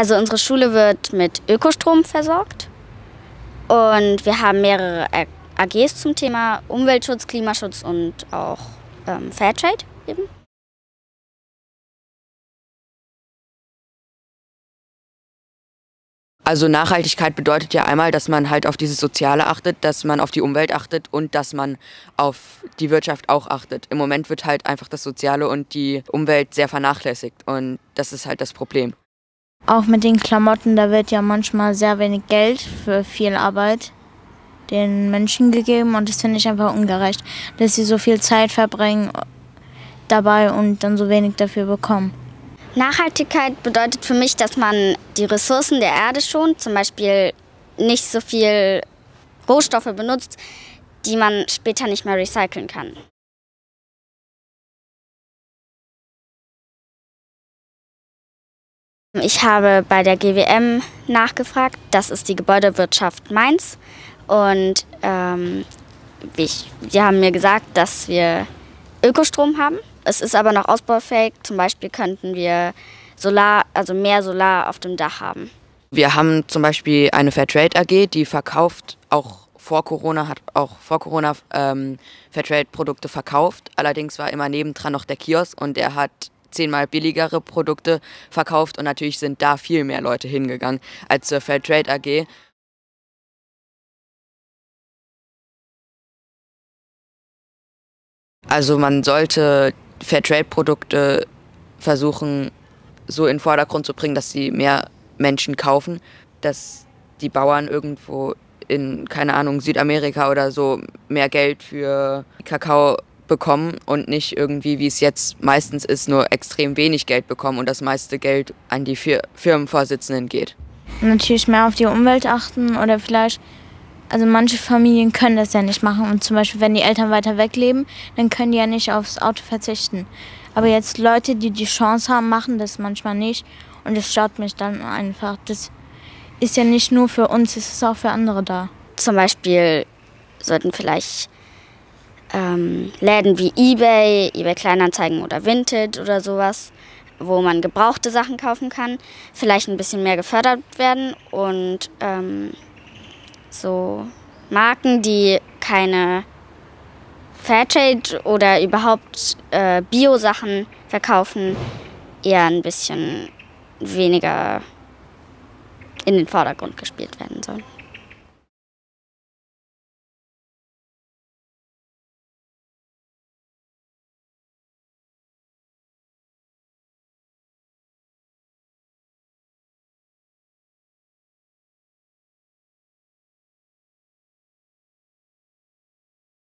Also unsere Schule wird mit Ökostrom versorgt und wir haben mehrere AGs zum Thema Umweltschutz, Klimaschutz und auch ähm, Fairtrade eben. Also Nachhaltigkeit bedeutet ja einmal, dass man halt auf dieses Soziale achtet, dass man auf die Umwelt achtet und dass man auf die Wirtschaft auch achtet. Im Moment wird halt einfach das Soziale und die Umwelt sehr vernachlässigt und das ist halt das Problem. Auch mit den Klamotten, da wird ja manchmal sehr wenig Geld für viel Arbeit den Menschen gegeben und das finde ich einfach ungerecht, dass sie so viel Zeit verbringen dabei und dann so wenig dafür bekommen. Nachhaltigkeit bedeutet für mich, dass man die Ressourcen der Erde schont, zum Beispiel nicht so viel Rohstoffe benutzt, die man später nicht mehr recyceln kann. Ich habe bei der GWM nachgefragt, das ist die Gebäudewirtschaft Mainz. Und ähm, ich, die haben mir gesagt, dass wir Ökostrom haben. Es ist aber noch ausbaufähig. Zum Beispiel könnten wir Solar, also mehr Solar auf dem Dach haben. Wir haben zum Beispiel eine Fairtrade AG, die verkauft auch vor Corona, hat auch vor Corona ähm, Fairtrade-Produkte verkauft. Allerdings war immer nebendran noch der Kiosk und er hat zehnmal billigere Produkte verkauft und natürlich sind da viel mehr Leute hingegangen als zur Fairtrade AG. Also man sollte Fairtrade-Produkte versuchen, so in den Vordergrund zu bringen, dass sie mehr Menschen kaufen, dass die Bauern irgendwo in, keine Ahnung, Südamerika oder so mehr Geld für Kakao bekommen und nicht irgendwie, wie es jetzt meistens ist, nur extrem wenig Geld bekommen und das meiste Geld an die Firmenvorsitzenden geht. Natürlich mehr auf die Umwelt achten oder vielleicht also manche Familien können das ja nicht machen und zum Beispiel, wenn die Eltern weiter weg leben, dann können die ja nicht aufs Auto verzichten. Aber jetzt Leute, die die Chance haben, machen das manchmal nicht und das schaut mich dann einfach. Das ist ja nicht nur für uns, es ist auch für andere da. Zum Beispiel sollten vielleicht ähm, Läden wie eBay, eBay Kleinanzeigen oder Vinted oder sowas, wo man gebrauchte Sachen kaufen kann, vielleicht ein bisschen mehr gefördert werden und ähm, so Marken, die keine Fairtrade oder überhaupt äh, Bio-Sachen verkaufen, eher ein bisschen weniger in den Vordergrund gespielt werden sollen.